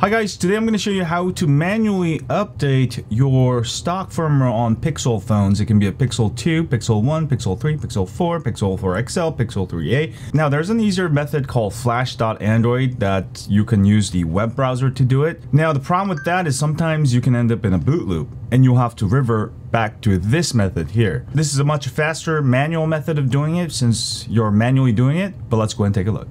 Hi guys, today I'm going to show you how to manually update your stock firmware on Pixel phones. It can be a Pixel 2, Pixel 1, Pixel 3, Pixel 4, Pixel 4 XL, Pixel 3a. Now there's an easier method called flash.android that you can use the web browser to do it. Now the problem with that is sometimes you can end up in a boot loop and you'll have to revert back to this method here. This is a much faster manual method of doing it since you're manually doing it, but let's go and take a look.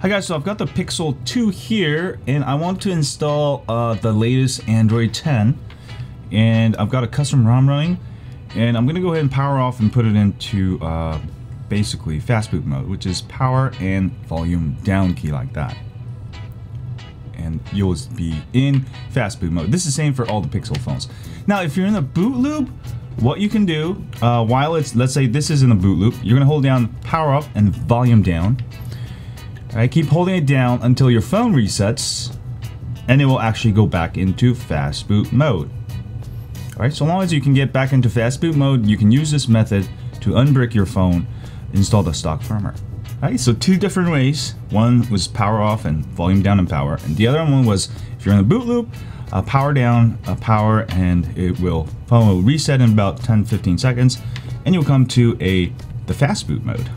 Hi guys, so I've got the Pixel 2 here and I want to install uh, the latest Android 10 and I've got a custom ROM running and I'm gonna go ahead and power off and put it into uh, basically fast boot mode which is power and volume down key like that and you'll be in fast boot mode. This is the same for all the Pixel phones. Now if you're in a boot loop what you can do uh, while it's let's say this is in a boot loop you're gonna hold down power up and volume down Keep holding it down until your phone resets and it will actually go back into fast boot mode. Alright, so long as you can get back into fast boot mode, you can use this method to unbrick your phone, install the stock firmware. Alright, so two different ways. One was power off and volume down and power, and the other one was if you're in a boot loop, uh, power down, uh, power, and it will phone will reset in about 10-15 seconds, and you'll come to a the fast boot mode.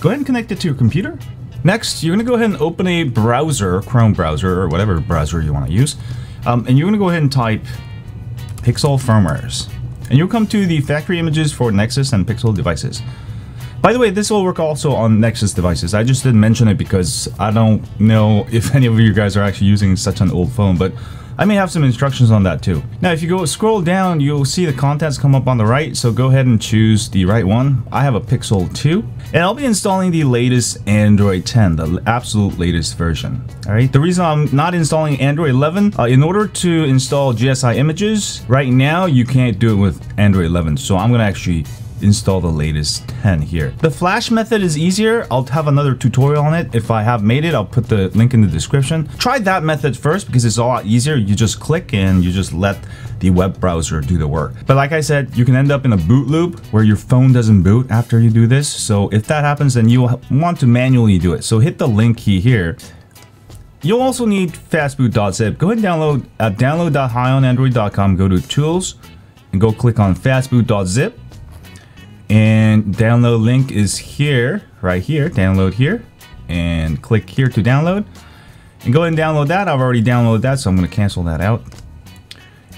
Go ahead and connect it to your computer Next, you're going to go ahead and open a browser, Chrome browser, or whatever browser you want to use. Um, and you're going to go ahead and type Pixel firmwares. And you'll come to the factory images for Nexus and Pixel devices. By the way, this will work also on Nexus devices. I just didn't mention it because I don't know if any of you guys are actually using such an old phone, but I may have some instructions on that too. Now, if you go scroll down, you'll see the contents come up on the right. So go ahead and choose the right one. I have a Pixel 2 and I'll be installing the latest Android 10, the absolute latest version. All right. The reason I'm not installing Android 11, uh, in order to install GSI images, right now you can't do it with Android 11. So I'm going to actually install the latest 10 here. The flash method is easier. I'll have another tutorial on it. If I have made it, I'll put the link in the description. Try that method first because it's a lot easier. You just click and you just let the web browser do the work. But like I said, you can end up in a boot loop where your phone doesn't boot after you do this. So if that happens, then you'll want to manually do it. So hit the link key here. You'll also need fastboot.zip. Go ahead and download at download.highonandroid.com. Go to tools and go click on fastboot.zip and download link is here right here download here and click here to download. And go ahead and download that. I've already downloaded that so I'm going to cancel that out.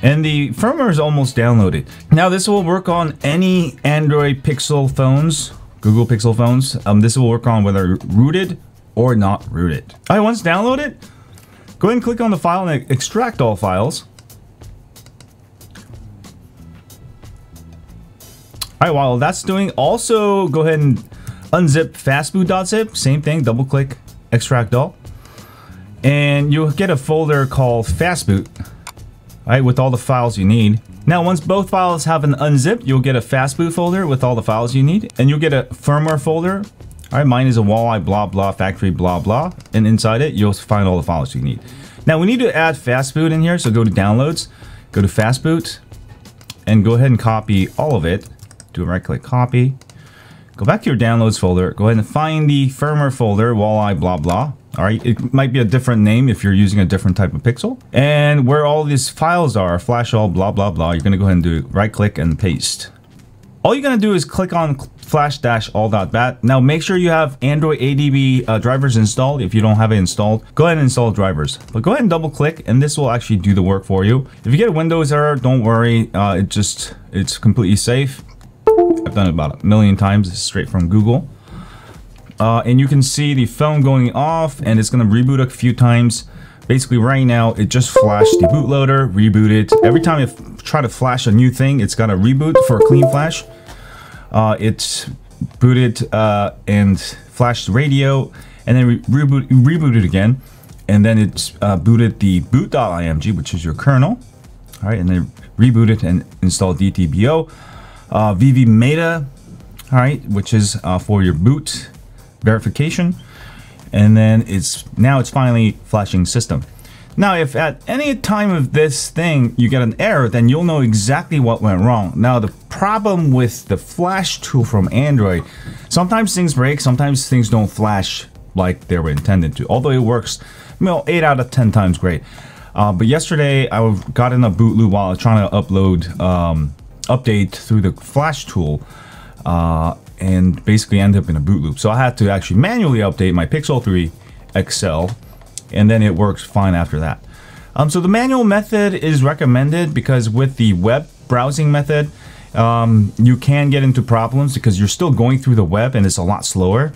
And the firmware is almost downloaded. Now this will work on any Android Pixel phones Google Pixel phones. Um, this will work on whether rooted or not rooted. All right once downloaded go ahead and click on the file and extract all files All right, while that's doing, also go ahead and unzip fastboot.zip. Same thing, double click, extract all. And you'll get a folder called fastboot, right, with all the files you need. Now, once both files have been unzipped, you'll get a fastboot folder with all the files you need. And you'll get a firmware folder. All right, mine is a walleye blah blah factory blah blah. And inside it, you'll find all the files you need. Now, we need to add fastboot in here, so go to downloads, go to fastboot, and go ahead and copy all of it do a right click copy. Go back to your downloads folder. Go ahead and find the firmware folder, walleye blah blah. All right, it might be a different name if you're using a different type of pixel. And where all these files are, flash all blah blah blah, you're gonna go ahead and do right click and paste. All you're gonna do is click on flash dash all.bat. Now make sure you have Android ADB uh, drivers installed. If you don't have it installed, go ahead and install drivers. But go ahead and double click and this will actually do the work for you. If you get a Windows error, don't worry. Uh, it just, it's completely safe. I've done it about a million times straight from Google. Uh, and you can see the phone going off and it's going to reboot a few times. Basically right now it just flashed the bootloader, rebooted. Every time I try to flash a new thing, it's got to reboot for a clean flash. Uh, it's booted uh, and flashed radio and then re reboot, rebooted again. And then it's uh, booted the boot.img, which is your kernel. All right, and then rebooted and installed DTBO uh, vbmeta, all right, which is uh, for your boot verification. And then it's now it's finally flashing system. Now, if at any time of this thing you get an error, then you'll know exactly what went wrong. Now, the problem with the flash tool from Android, sometimes things break, sometimes things don't flash like they were intended to. Although it works, you know, 8 out of 10 times great. Uh, but yesterday, I got in a boot loop while trying to upload um, update through the flash tool. Uh, and basically end up in a boot loop. So I had to actually manually update my Pixel 3 XL and then it works fine after that. Um, so the manual method is recommended because with the web browsing method, um, you can get into problems because you're still going through the web and it's a lot slower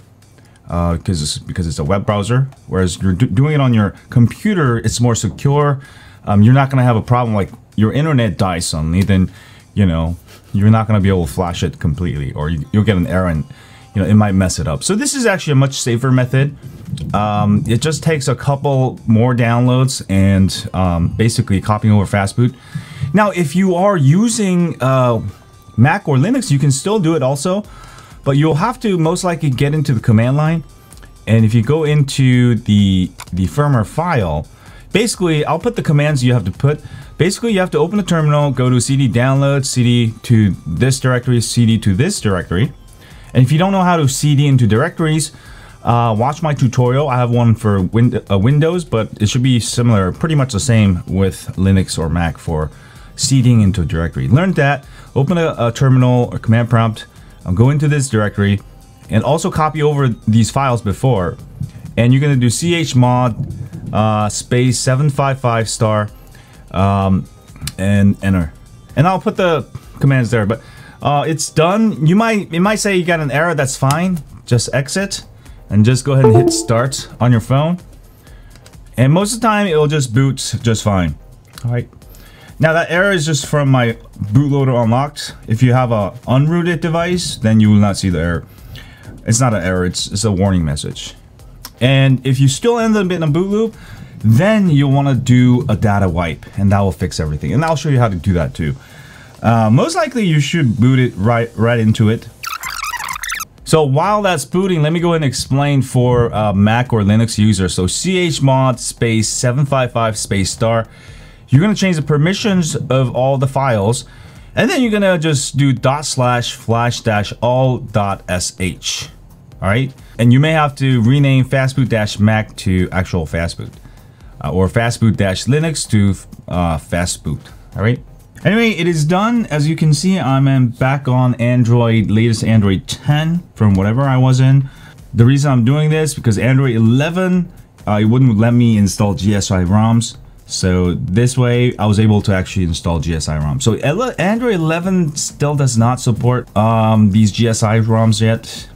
because uh, it's, because it's a web browser. Whereas you're do doing it on your computer, it's more secure. Um, you're not going to have a problem like your internet dies suddenly, then you know you're not going to be able to flash it completely, or you, will get an error and you know it might mess it up. So this is actually a much safer method. Um, it just takes a couple more downloads and um, basically copying over fastboot. Now, if you are using uh, Mac or Linux, you can still do it also, but you'll have to most likely get into the command line. And if you go into the, the firmware file, basically, I'll put the commands you have to put. Basically, you have to open the terminal, go to cd download, cd to this directory, cd to this directory. And if you don't know how to cd into directories, uh, watch my tutorial. I have one for win uh, Windows, but it should be similar, pretty much the same with Linux or Mac for seeding into a directory. Learn that, open a, a terminal or command prompt, I'll go into this directory, and also copy over these files before. And you're gonna do chmod uh, space 755 star um, and enter. And I'll put the commands there, but uh, it's done. You might, it might say you got an error, that's fine. Just exit and just go ahead and hit start on your phone. And most of the time, it'll just boot just fine. All right. Now that error is just from my bootloader unlocked. If you have a unrooted device, then you will not see the error. It's not an error, it's, it's a warning message. And if you still end up in a boot loop, then you'll want to do a data wipe and that will fix everything. And I'll show you how to do that too. Uh, most likely you should boot it right, right into it. So while that's booting, let me go and explain for uh, Mac or Linux users. So chmod space 755 space star. You're gonna change the permissions of all the files, and then you're gonna just do dot slash flash dash all dot sh. All right, and you may have to rename fastboot-mac to actual fastboot, uh, or fastboot-linux to uh, fastboot. All right. Anyway, it is done. As you can see, I'm back on Android, latest Android 10 from whatever I was in. The reason I'm doing this because Android 11, uh, it wouldn't let me install GSI ROMs. So this way, I was able to actually install GSI ROMs. So Android 11 still does not support um, these GSI ROMs yet.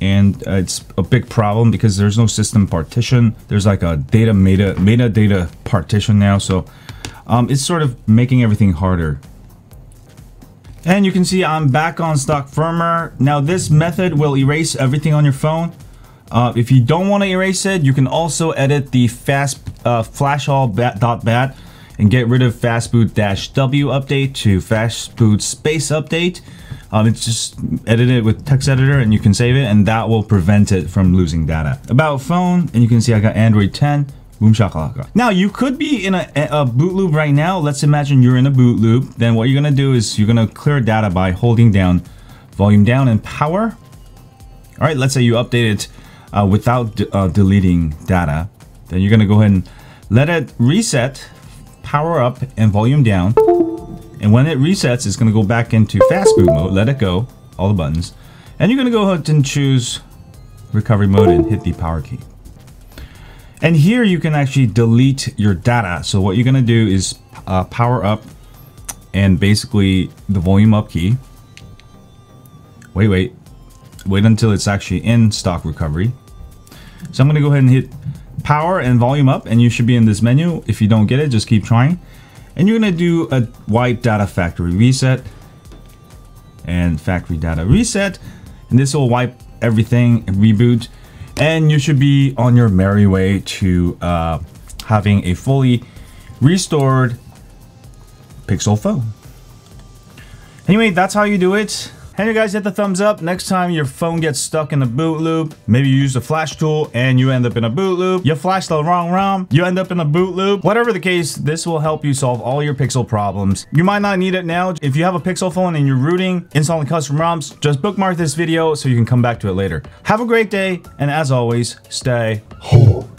And uh, it's a big problem because there's no system partition. There's like a data meta metadata partition now. So um, it's sort of making everything harder. And you can see I'm back on stock firmware. Now this method will erase everything on your phone. Uh, if you don't want to erase it, you can also edit the fast uh, flashall.bat and get rid of fastboot-w update to fastboot space update. Um, it's just edit it with text editor and you can save it and that will prevent it from losing data. About phone, and you can see I got Android 10. Boom shakalaka. Now you could be in a, a, boot loop right now. Let's imagine you're in a boot loop. Then what you're gonna do is you're gonna clear data by holding down volume down and power. All right, let's say you update it uh, without uh, deleting data. Then you're gonna go ahead and let it reset, power up and volume down. And when it resets, it's gonna go back into fast boot mode. Let it go, all the buttons. And you're gonna go ahead and choose recovery mode and hit the power key. And here you can actually delete your data. So what you're gonna do is uh, power up and basically the volume up key. Wait, wait. Wait until it's actually in stock recovery. So I'm gonna go ahead and hit power and volume up and you should be in this menu. If you don't get it, just keep trying. And you're gonna do a wipe data factory reset and factory data reset. And this will wipe everything and reboot and you should be on your merry way to uh, having a fully restored Pixel phone. Anyway, that's how you do it. And you guys hit the thumbs up. Next time your phone gets stuck in a boot loop, maybe you use the flash tool and you end up in a boot loop. You flash the wrong ROM, you end up in a boot loop. Whatever the case, this will help you solve all your Pixel problems. You might not need it now. If you have a Pixel phone and you're rooting, installing custom ROMs, just bookmark this video so you can come back to it later. Have a great day, and as always, stay Home